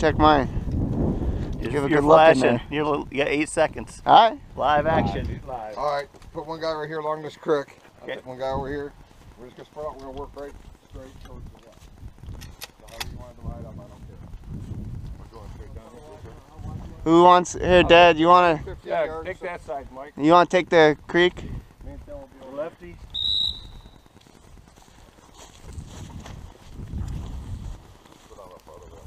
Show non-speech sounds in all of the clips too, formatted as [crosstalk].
Check mine. You're, Give a you're good look in flashing. there. You're, you got eight seconds. All right. Live action. Live. All right, put one guy right here along this creek. Okay. put one guy over here. We're just gonna spread out. We're gonna work right straight towards the left. So however you want to divide them, I don't care. We're going straight down here. Who wants here, Dad? You wanna Yeah, yards. take that side, Mike. you wanna take the creek? Me and Tim will be over Lefty. Put all that part of that.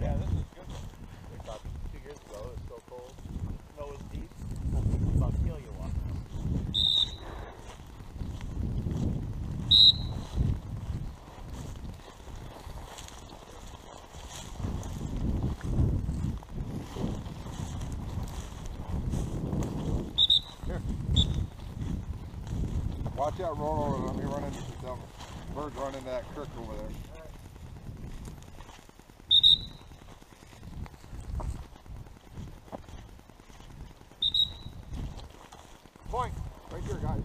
Yeah, this is good. We thought two years ago it was so cold. Snow was deep. About to kill you walking. Watch out, roll over. Let me run into some birds run into that creek over there. Point, right here, guys.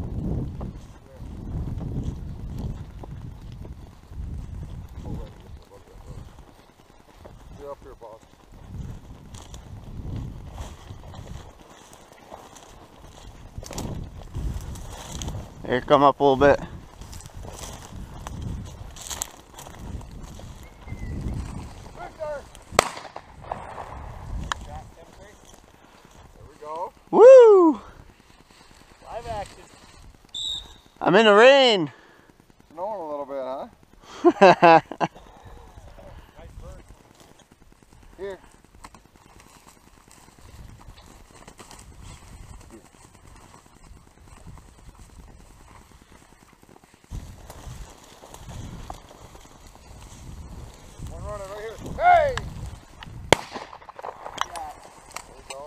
Oh, right, just above that road. Get up here, boss. Here, come up a little bit. Victor! There we go. Woo! Live action. I'm in the rain. Snowing a little bit, huh? [laughs] Here. One running right here. Hey! There we go.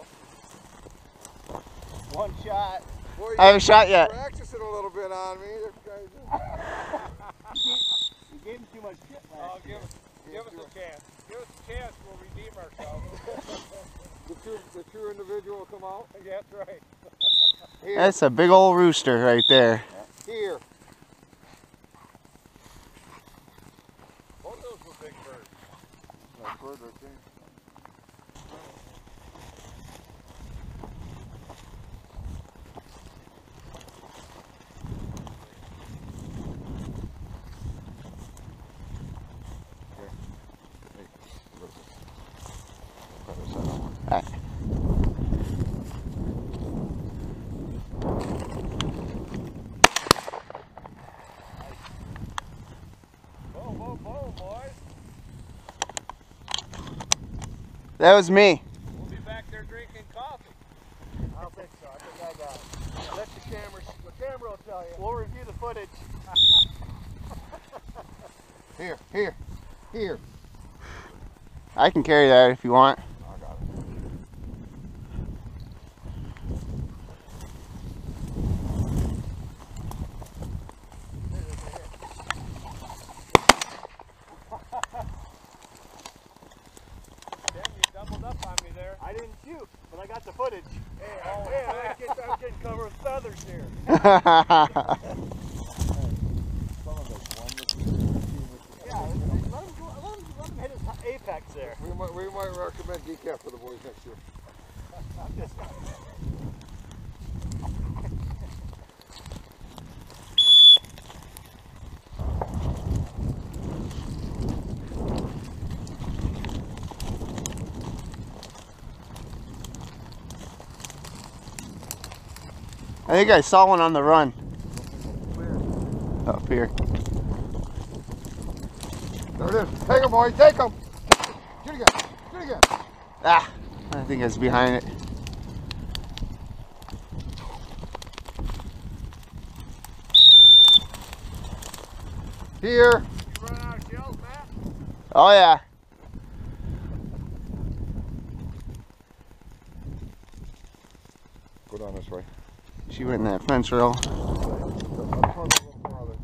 One shot. Boy, I haven't shot yet. practicing a little bit on me. This [laughs] guy's- You gave him too much shit Oh, last give year. us, give us a chance. Give us a chance. We'll redeem ourselves. [laughs] The true, the true individual will come out. yeah, that's right. Here. That's a big old rooster right there. Here. Both those were big birds. That bird right there. Here. Hey, look at this. Try this side on. Alright. Boom, boom, boom, boys. That was me. We'll be back there drinking coffee. I don't think so. I think I got it. Let the camera, the camera will tell you. We'll review the footage. [laughs] Here, here, here. I can carry that if you want. I got it. Tim, you doubled up on me there. I didn't shoot, but I got the footage. Hey, oh, hey, I'm getting, I'm getting covered with feathers here. [laughs] Some of us won this. Yeah, let him, let him, let him hit his apex there. We might, we might recommend decaf for the boys next year. [laughs] I think I saw one on the run. Up here. There it is. Take him, boy. Take him. Get it again. Get it again. Ah, I think it's behind it. Here. You run out of shells, Oh yeah. Go down this way. She went in that fence row. Let's run a little farther.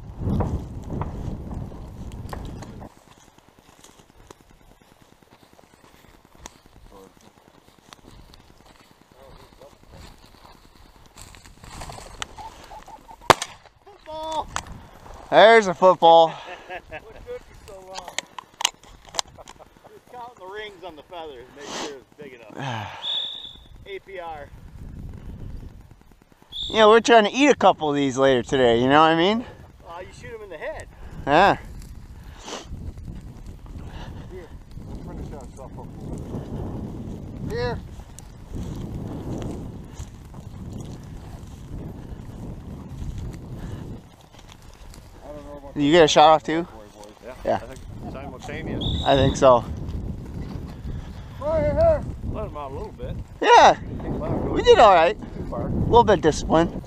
Football! There's a football. What took you so long? Just counting the rings on the feathers, make sure it's big enough. [sighs] APR. You know, we're trying to eat a couple of these later today, you know what I mean? Uh, you shoot them in the head. Yeah. Let's finish that stuff up a little bit. Here. I don't know about You get a shot off too? boy, boys. Yeah. I think simultaneous. I think so. Right here. Let him out a little bit. Yeah, Think let him go we did all right. Too far. A little bit disciplined.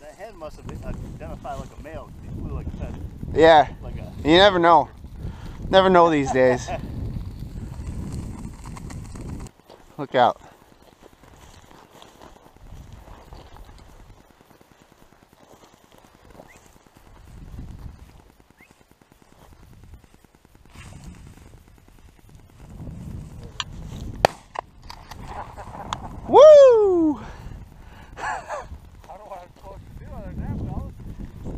That head must have identified like a male. 'cause He flew like a feather. Yeah, Like a. you never know. Never know these days. [laughs] Look out. Woo! I don't know what I'm supposed to do other than that, fellas. That's good. I need so much on up. I figured it's coming off the end, I gotta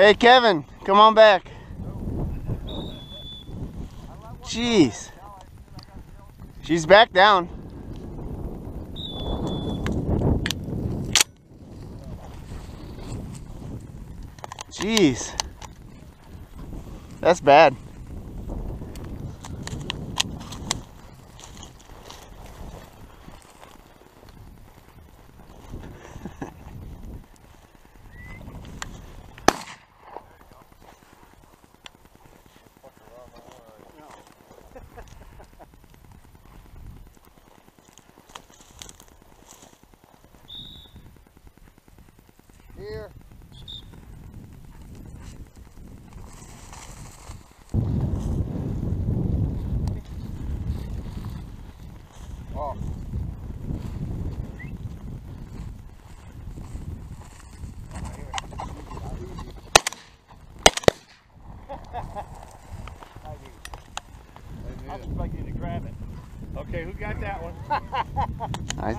Hey, Kevin, come on back. Jeez. She's back down. Jeez. That's bad.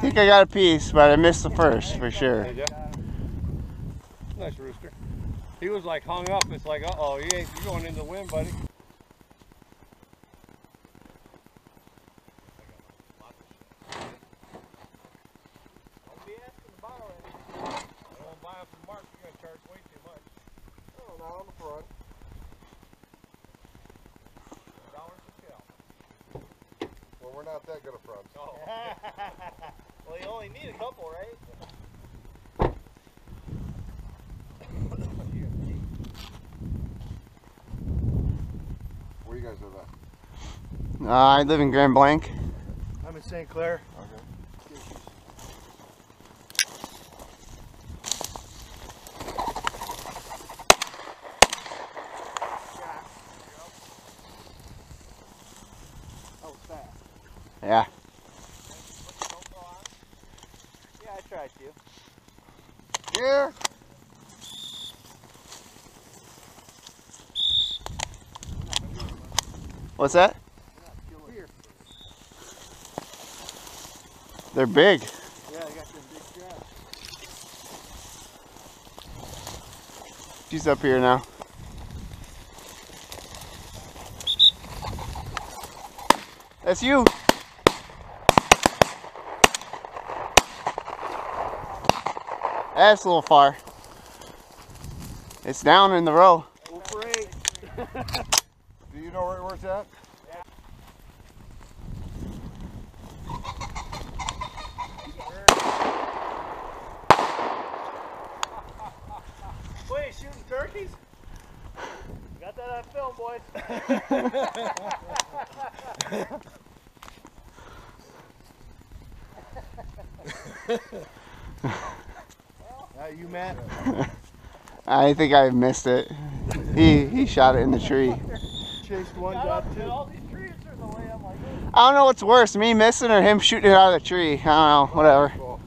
Think I got a piece, but I missed the first for sure. Nice rooster. He was like hung up. It's like, uh oh, you ain't you going in the wind, buddy. Don't be asking to borrow it. I won't buy them from Mark. You're gonna charge way too much. Oh, not on the front. Dollars a shell. Well, we're not that good of friends. Oh. well, you only need a couple, right? Where you guys? Uh, I live in Grand Blanc. I'm in St. Clair. Oh, fast. Yeah. Yeah, I tried to. Here. What's that? They're big. Yeah, I got them big straps. She's up here now. That's you. That's a little far. It's down in the row. Oh, for eight. Do you know where, where it's at? Wait, shooting turkeys? Got that on film, boys. [laughs] Uh, you, Matt? [laughs] I think I missed it. He he shot it in the tree. Chased one, got two. All these trees are in the way. I'm like, I don't know what's worse, me missing or him shooting it out of the tree. I don't know, whatever. Cool.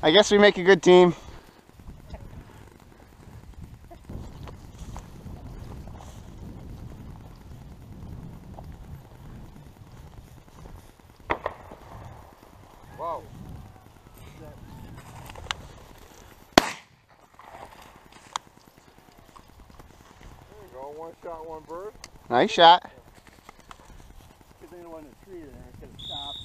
I guess we make a good team. Wow. There you go. One shot, one bird. Nice shot. good thing there wasn't a tree there. I could have stopped.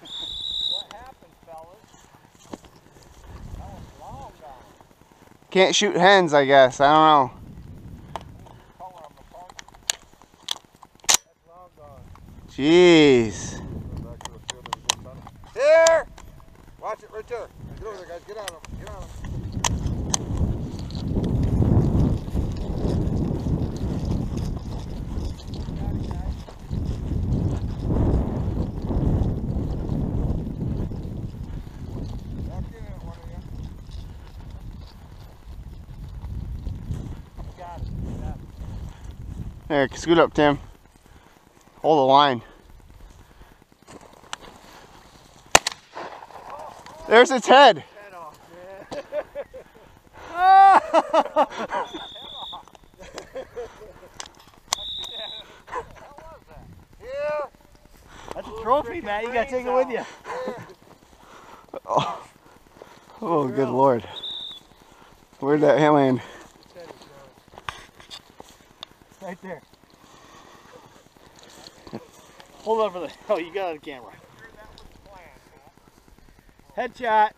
What happened, fellas? That was long gone. Can't shoot hens, I guess. I don't know. Jeez. Here! Watch it right there. Get over there, guys. Get on. Get on. Back in it, one of you. Got it. Got it. There, scoot up, Tim. Hold the line. There's its head. Head off, man. Here! That's a trophy, man. You gotta take it with you. Oh, oh good lord. Where'd that land? Right there. Hold for the. Oh, you got on camera. Headshot.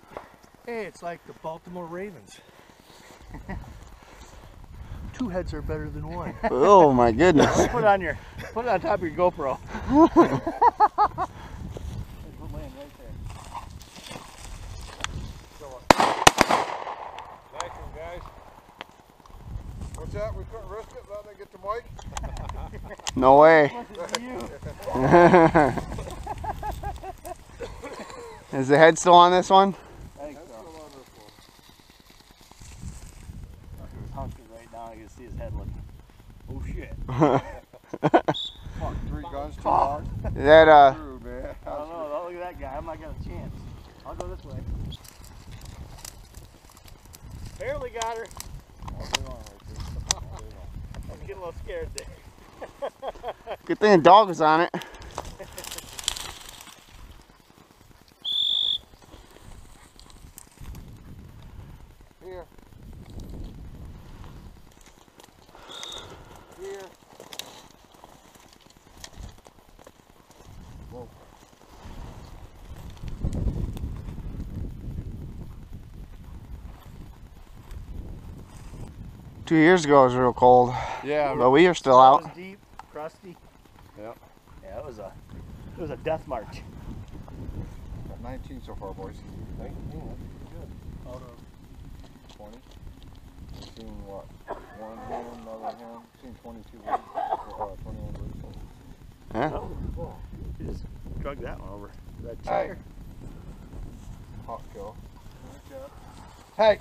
Hey, it's like the Baltimore Ravens. [laughs] Two heads are better than one. Oh my goodness. put it on your, put it on top of your GoPro. [laughs] There's one laying right there. Nice one, guys. What's that? We couldn't risk it. Let me get the mic. No way. [laughs] Is the head still on this one? I think so. still on this one. He's hunkered right now. I can see his head looking. Oh shit. Fuck, three guns, two dogs. that uh Screwed, man. I don't know. Don't look at that guy. I'm not got a chance. I'll go this way. Barely got her. All day long, right [laughs] there. All day long. I'm getting a little scared there. Good thing the dog was on it. Here. Here. Whoa. Two years ago it was real cold. Yeah, But we are still out. Was deep, crusty. Yep. Yeah, it was a, it was a death march. got 19 so far, boys. 19, that's good. Out of 20. Seen what? One hand, another hen. Seen 22 birds. Uh, 21 birds. Yeah. Oh, you just drug that one over. That Hey. checker. Hot kill. Hey,